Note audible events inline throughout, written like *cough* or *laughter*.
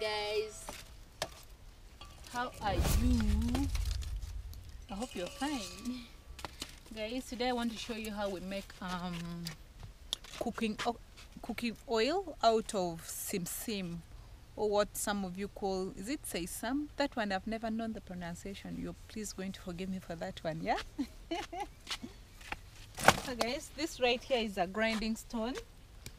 guys. How are you? I hope you're fine. Guys today i want to show you how we make um cooking cooking oil out of sim sim or what some of you call is it say sesame? That one i've never known the pronunciation. You're please going to forgive me for that one yeah? *laughs* So guys this right here is a grinding stone.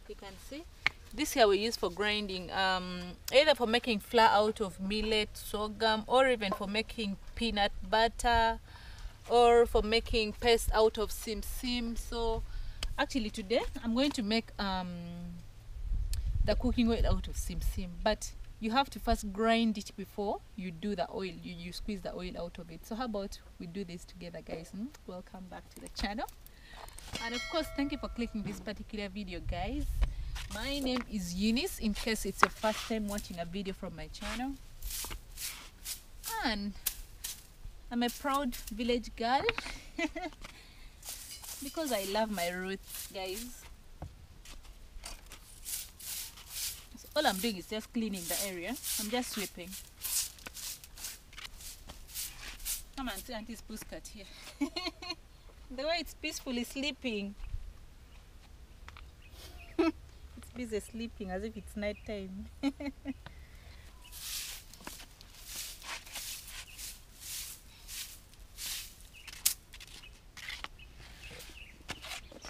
You can see this here we use for grinding um, either for making flour out of millet sorghum or even for making peanut butter or for making paste out of sim sim. So actually today i'm going to make um, the cooking oil out of sim sim. But you have to first grind it before you do the oil you, you squeeze the oil out of it. So how about we do this together guys? Mm? welcome back to the channel. And of course thank you for clicking this particular video guys my name is Eunice in case it's your first time watching a video from my channel. And I'm a proud village girl *laughs* because I love my roots guys. So all I'm doing is just cleaning the area. I'm just sweeping. Come on, Auntie's pussycat here. *laughs* The way it's peacefully sleeping it's busy sleeping as if it's night time. *laughs*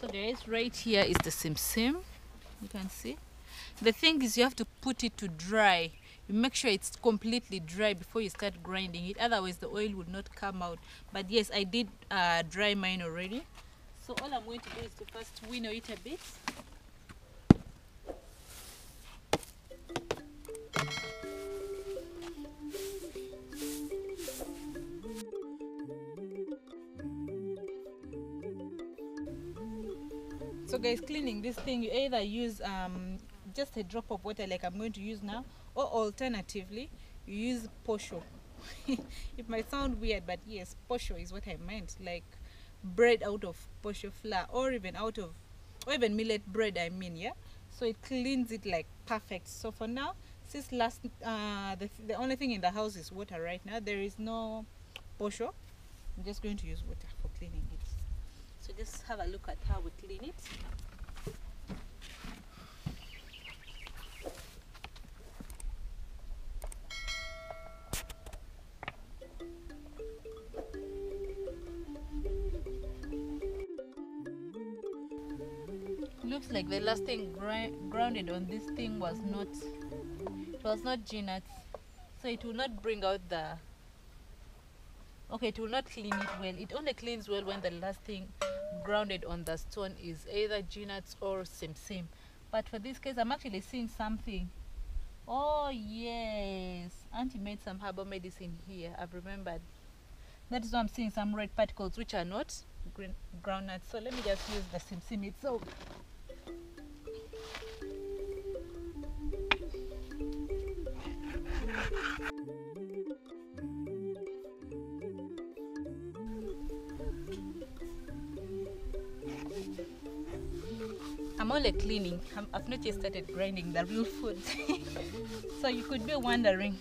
So guys right here is the sim sim. You can see. The thing is you have to put it to dry. You make sure it's completely dry before you start grinding it. Otherwise the oil will not come out. But yes i did uh, dry mine already. So all i'm going to do is to first winnow it a bit so guys cleaning this thing you either use um, just a drop of water like i'm going to use now or alternatively you use posho. *laughs* It might sound weird but yes posho is what i meant. Like bread out of posho flour or even out of or even millet bread i mean yeah? So it cleans it like perfect. So for now since last uh the, the only thing in the house is water right now there is no posho. I'm just going to use water for cleaning it. So just have a look at how we clean it. Looks like the last thing grounded on this thing was not was not G nuts so it will not bring out the okay it will not clean it well. It only cleans well when the last thing grounded on the stone is either G nuts or sim sim. But for this case i'm actually seeing something. Oh yes. Auntie made some herbal medicine here. I've remembered. That is why i'm seeing some red particles which are not green groundnuts so let me just use the sim sim itself I'm only cleaning. I'm, I've not yet started grinding the real food. *laughs* so you could be wondering.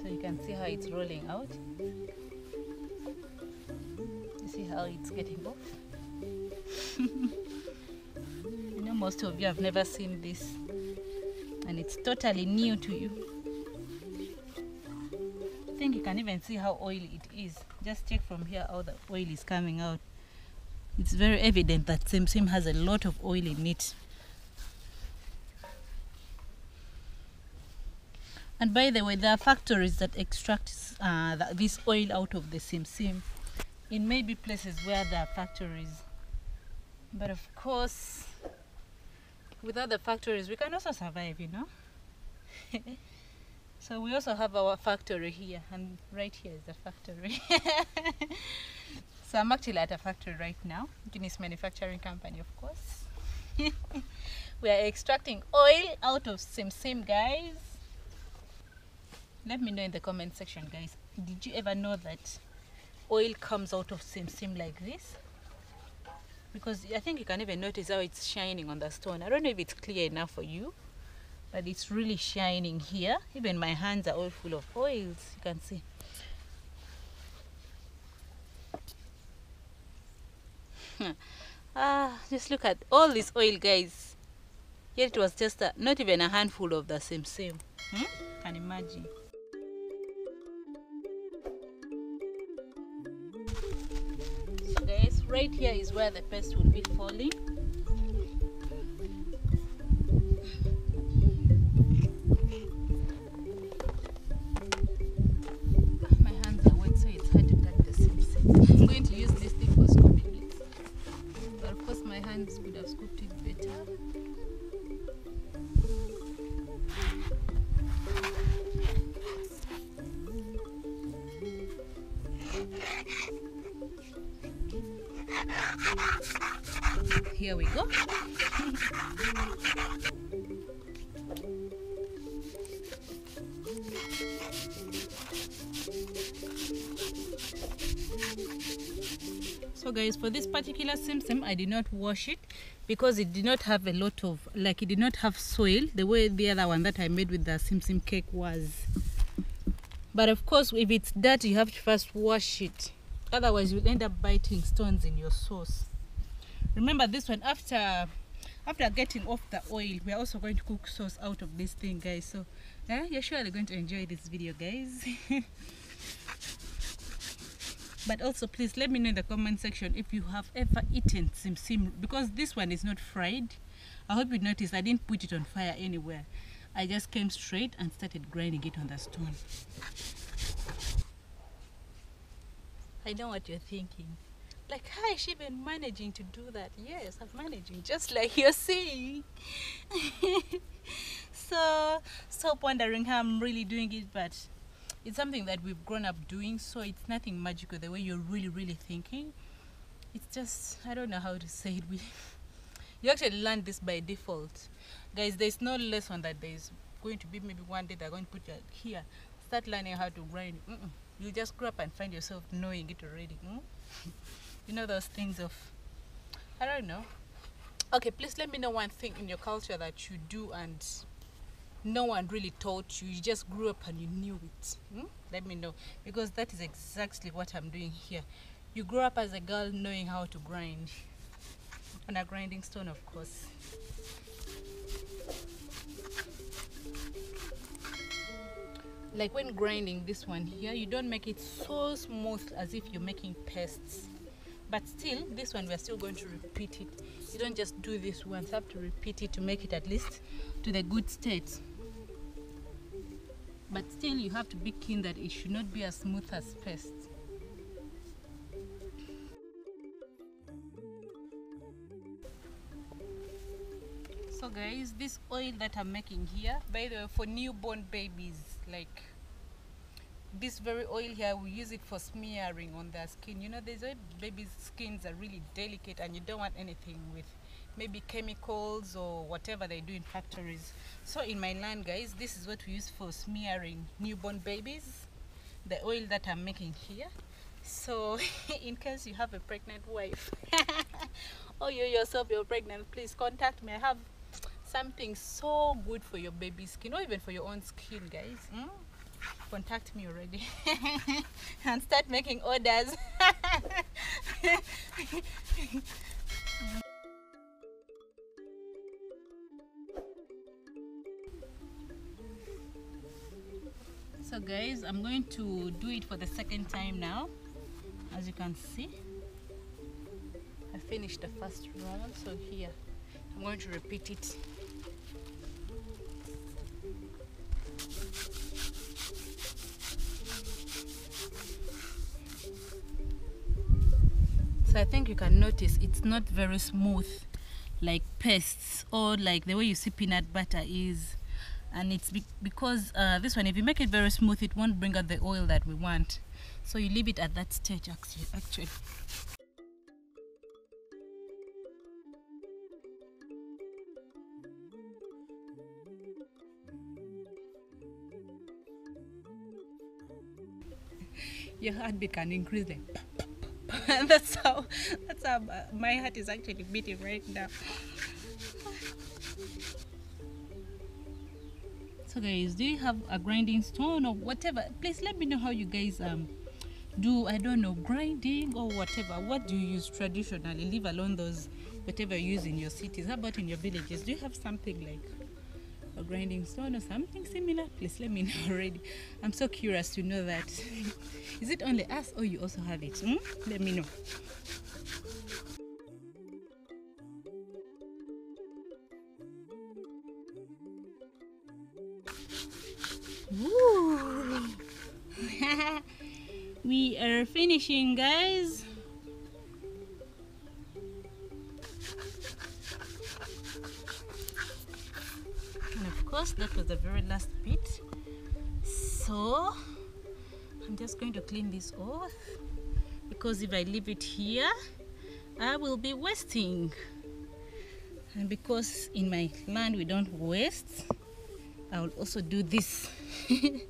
So you can see how it's rolling out. You see how it's getting off? *laughs* you know, most of you have never seen this and it's totally new to you. I think you can even see how oily it is. Just check from here how the oil is coming out. It's very evident that Sim Sim has a lot of oil in it. And by the way, there are factories that extract uh, this oil out of the Sim Sim in maybe places where there are factories. But of course, without the factories we can also survive you know? *laughs* So we also have our factory here and right here is the factory. *laughs* So i'm actually at a factory right now guinness manufacturing company of course. *laughs* We are extracting oil out of sim sim guys. Let me know in the comment section guys. Did you ever know that oil comes out of sim sim like this because i think you can even notice how it's shining on the stone. I don't know if it's clear enough for you but it's really shining here. Even my hands are all full of oils you can see. *laughs* Ah just look at all this oil guys. Yet it was just a, not even a handful of the same same. Hmm? can imagine right here is where the pest will be falling so guys for this particular simsim i did not wash it because it did not have a lot of like it did not have soil the way the other one that i made with the simsim cake was. But of course if it's dirty you have to first wash it. Otherwise you'll end up biting stones in your sauce. Remember this one after after getting off the oil we're also going to cook sauce out of this thing guys. So yeah you're surely going to enjoy this video guys *laughs* but also please let me know in the comment section if you have ever eaten sim sim because this one is not fried. I hope you noticed i didn't put it on fire anywhere. I just came straight and started grinding it on the stone. I know what you're thinking. Like how is she even managing to do that? Yes i'm managing just like you're seeing *laughs* so stop wondering how i'm really doing it but it's something that we've grown up doing so it's nothing magical the way you're really really thinking. It's just i don't know how to say it. We *laughs* you actually learn this by default. Guys there's no lesson that there's going to be maybe one day they're going to put you here. Start learning how to grind. Mm -mm. you just grow up and find yourself knowing it already. Mm? you know those things of i don't know. Okay please let me know one thing in your culture that you do and no one really taught you. You just grew up and you knew it. Hmm? let me know. Because that is exactly what i'm doing here. You grow up as a girl knowing how to grind. On a grinding stone of course. Like when grinding this one here you don't make it so smooth as if you're making pastes but still this one we're still going to repeat it. You don't just do this once. You have to repeat it to make it at least to the good state but still you have to be keen that it should not be as smooth as paste so guys this oil that i'm making here by the way for newborn babies like this very oil here we use it for smearing on their skin. You know there's a baby's skins are really delicate and you don't want anything with maybe chemicals or whatever they do in factories. So in my land guys this is what we use for smearing newborn babies the oil that i'm making here. So *laughs* in case you have a pregnant wife *laughs* or you yourself you're pregnant please contact me. I have something so good for your baby skin or even for your own skin guys. Mm? contact me already *laughs* and start making orders guys i'm going to do it for the second time now. As you can see i finished the first round so here i'm going to repeat it. So i think you can notice it's not very smooth like pastes or like the way you see peanut butter is and it's be because uh, this one if you make it very smooth it won't bring out the oil that we want. So you leave it at that stage actually actually. *laughs* Your heartbeat can increase like *laughs* that's how that's how my heart is actually beating right now guys do you have a grinding stone or whatever? Please let me know how you guys um do i don't know grinding or whatever. What do you use traditionally? Leave alone those whatever you use in your cities. How about in your villages? Do you have something like a grinding stone or something similar? Please let me *laughs* know already. I'm so curious to know that. *laughs* Is it only us or you also have it? Hmm? let me know are finishing guys. And of course that was the very last bit. So I'm just going to clean this off because if I leave it here I will be wasting. And because in my land we don't waste I will also do this. *laughs*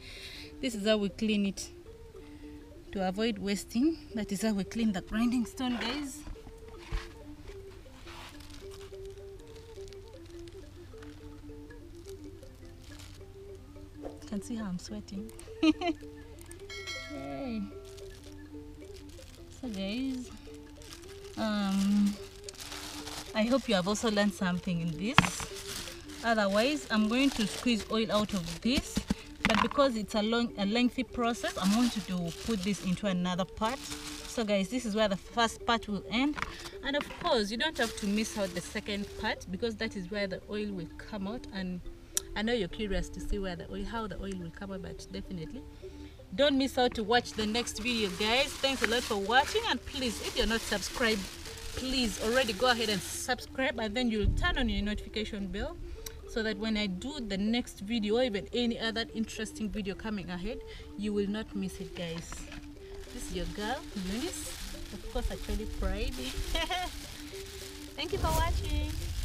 This is how we clean it to avoid wasting. That is how we clean the grinding stone guys. Can see how I'm sweating. *laughs* Yay. so guys um I hope you have also learned something in this. Otherwise I'm going to squeeze oil out of this but because it's a long a lengthy process I'm going to do, put this into another part. So guys this is where the first part will end. And of course you don't have to miss out the second part because that is where the oil will come out. And I know you're curious to see where the oil how the oil will come out but definitely don't miss out to watch the next video guys. Thanks a lot for watching. And please if you're not subscribed please already go ahead and subscribe and then you'll turn on your notification bell so that when I do the next video or even any other interesting video coming ahead you will not miss it guys. This is your girl Eunice. Of course Acholi Pride. *laughs* Thank you for watching